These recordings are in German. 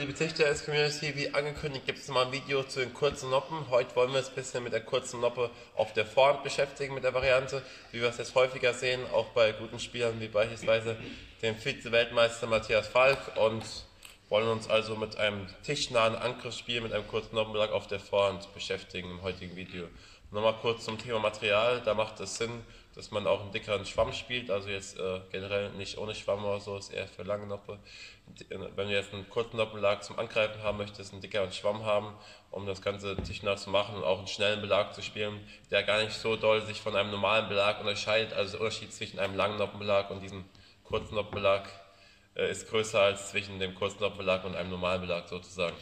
Liebe TechDS Community, wie angekündigt gibt es mal ein Video zu den kurzen Noppen. Heute wollen wir uns ein bisschen mit der kurzen Noppe auf der Vorhand beschäftigen mit der Variante, wie wir es jetzt häufiger sehen, auch bei guten Spielern wie beispielsweise dem Vize-Weltmeister Matthias Falk und wollen uns also mit einem tischnahen Angriffsspiel mit einem kurzen Noppenbelag auf der Vorhand beschäftigen im heutigen Video. Nochmal kurz zum Thema Material, da macht es Sinn, dass man auch einen dickeren Schwamm spielt, also jetzt äh, generell nicht ohne Schwamm oder so, ist eher für lange Noppe. Wenn du jetzt einen kurzen Noppenbelag zum Angreifen haben möchtest, einen dickeren Schwamm haben, um das Ganze tischnah zu machen und auch einen schnellen Belag zu spielen, der gar nicht so doll sich von einem normalen Belag unterscheidet, also der Unterschied zwischen einem langen Noppenbelag und diesem kurzen Noppenbelag äh, ist größer als zwischen dem kurzen Noppenbelag und einem normalen Belag sozusagen.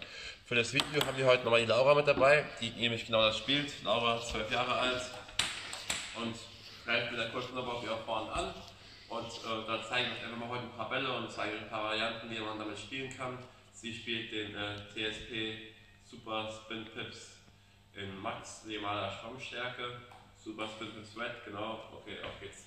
Für das Video haben wir heute nochmal die Laura mit dabei, die nämlich genau das spielt. Laura, zwölf Jahre alt und greift mit der auf ihrer vorne an. Und äh, da zeigen wir einfach mal heute ein paar Bälle und zeigen ein paar Varianten, wie man damit spielen kann. Sie spielt den äh, TSP Super Spin Pips in maximaler Schwammstärke. Super Spin Pips Red, genau. Okay, auf geht's.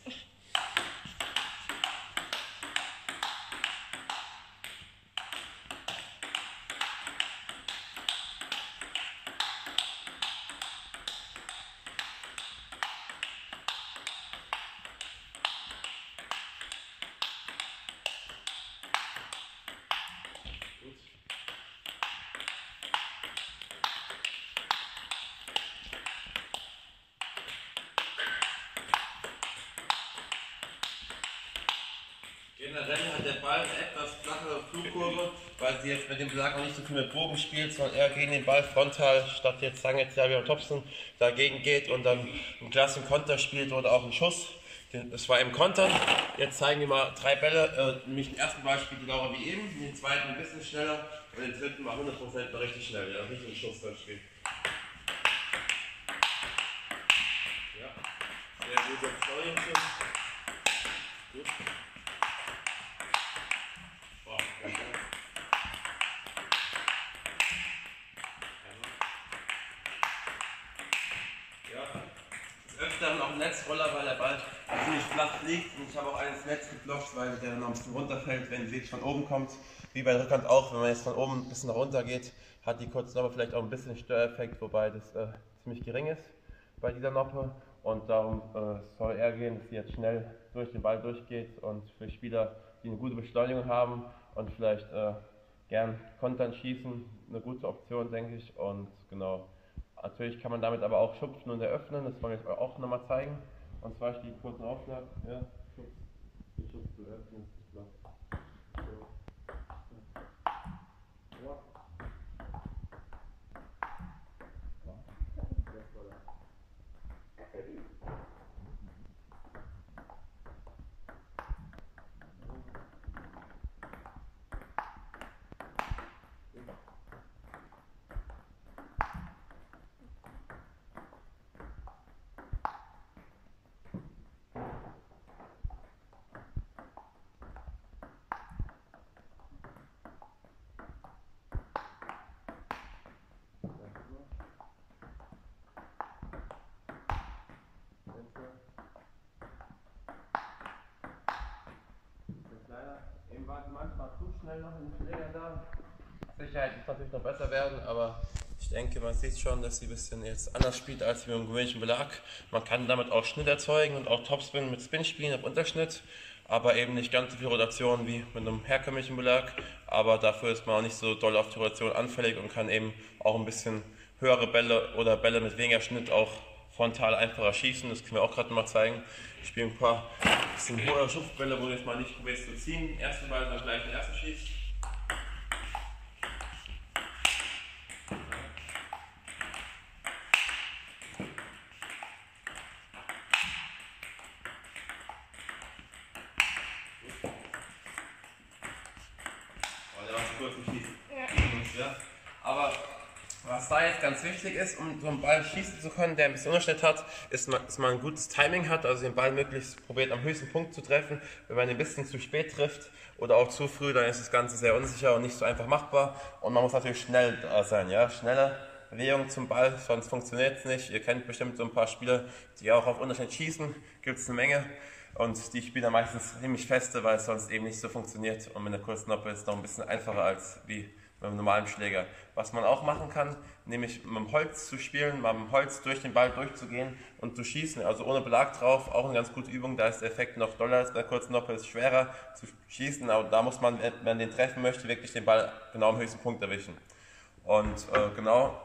Generell hat der Ball eine etwas flachere Flugkurve, weil sie jetzt mit dem Belag noch nicht so viel mit Bogen spielt, sondern eher gegen den Ball frontal, statt jetzt lange Xavier und Thompson dagegen geht und dann einen klassischen Konter spielt oder auch einen Schuss. Das war im Konter. Jetzt zeigen wir mal drei Bälle. Äh, nämlich den ersten Ball spielt die Laura wie eben, den zweiten ein bisschen schneller und den dritten mal 100% richtig schnell, ja, richtig einen Schuss dann spielt. Ja, sehr gut, jetzt. Öfteren auch Netzroller, weil der Ball ziemlich flach liegt. Und ich habe auch eines Netz geblockt, weil der noch ein bisschen runterfällt, wenn die Weg von oben kommt. Wie bei Rückhand auch, wenn man jetzt von oben ein bisschen nach runter geht, hat die kurze Noppe vielleicht auch ein bisschen Störeffekt, wobei das äh, ziemlich gering ist bei dieser Noppe. Und darum äh, soll er gehen, dass sie jetzt schnell durch den Ball durchgeht und für Spieler, die eine gute Beschleunigung haben und vielleicht äh, gern Kontern schießen, eine gute Option, denke ich. Und genau, Natürlich kann man damit aber auch schupfen und eröffnen, das wollen wir jetzt auch nochmal zeigen. Und zwar steht kurz einen Aufschlag, ja, Schupf, Schupf zu öffnen, so. Ja. Eben war es manchmal zu schnell noch in da. Sicherheit muss natürlich noch besser werden, aber ich denke, man sieht schon, dass sie ein bisschen jetzt anders spielt als mit dem gewöhnlichen Belag. Man kann damit auch Schnitt erzeugen und auch Topspin mit Spin spielen auf Unterschnitt, aber eben nicht ganz so viel Rotation wie mit einem herkömmlichen Belag. Aber dafür ist man auch nicht so doll auf die Rotation anfällig und kann eben auch ein bisschen höhere Bälle oder Bälle mit weniger Schnitt auch frontal einfacher schießen. Das können wir auch gerade mal zeigen. Ich spiele ein paar bisschen hohe Schupfbälle, wo du jetzt mal nicht probierst zu ziehen. Ersten Ball dann gleich den ersten schießt. Oh, der war zu kurz im Schießen. Ja. Aber was da jetzt ganz wichtig ist, um so einen Ball schießen zu können, der ein bisschen Unterschnitt hat, ist, dass man ein gutes Timing hat, also den Ball möglichst probiert am höchsten Punkt zu treffen. Wenn man ihn ein bisschen zu spät trifft oder auch zu früh, dann ist das Ganze sehr unsicher und nicht so einfach machbar. Und man muss natürlich schnell da sein, ja, schnelle Bewegung zum Ball, sonst funktioniert es nicht. Ihr kennt bestimmt so ein paar Spieler, die auch auf Unterschnitt schießen, gibt es eine Menge. Und die spielen dann meistens ziemlich feste, weil es sonst eben nicht so funktioniert. Und mit einer kurzen Noppe ist es noch ein bisschen einfacher als wie mit einem normalen Schläger. Was man auch machen kann, nämlich mit dem Holz zu spielen, mal mit dem Holz durch den Ball durchzugehen und zu schießen, also ohne Belag drauf, auch eine ganz gute Übung, da ist der Effekt noch doller als bei kurzen Noppe, ist schwerer zu schießen, aber da muss man, wenn man den treffen möchte, wirklich den Ball genau am höchsten Punkt erwischen. Und äh, genau,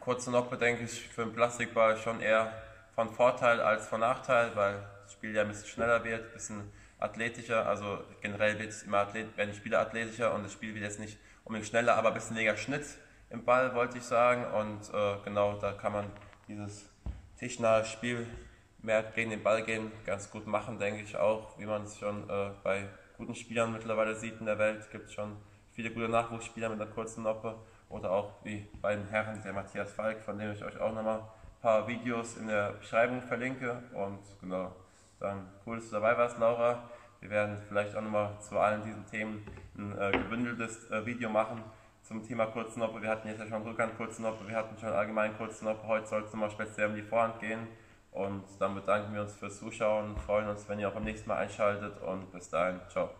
kurze Noppe denke ich für einen Plastikball schon eher von Vorteil als von Nachteil, weil das Spiel ja ein bisschen schneller wird, ein bisschen athletischer, also generell wird es immer Athlet, werden die Spieler athletischer und das Spiel wird jetzt nicht unbedingt schneller, aber ein bisschen weniger Schnitt im Ball, wollte ich sagen. Und äh, genau, da kann man dieses tischnahe Spiel mehr gegen den Ball gehen ganz gut machen, denke ich auch, wie man es schon äh, bei guten Spielern mittlerweile sieht in der Welt. Es gibt schon viele gute Nachwuchsspieler mit einer kurzen Noppe oder auch wie bei den Herren, der Matthias Falk, von dem ich euch auch nochmal ein paar Videos in der Beschreibung verlinke. Und genau, dann cool, dass du dabei warst, Laura. Wir werden vielleicht auch nochmal zu allen diesen Themen ein äh, gebündeltes äh, Video machen zum Thema kurzen Noppe. Wir hatten jetzt ja schon Rückhand kurzen Noppe, wir hatten schon allgemein kurzen Noppe. Heute soll es nochmal speziell um die Vorhand gehen. Und dann bedanken wir uns fürs Zuschauen, freuen uns, wenn ihr auch beim nächsten Mal einschaltet und bis dahin, ciao.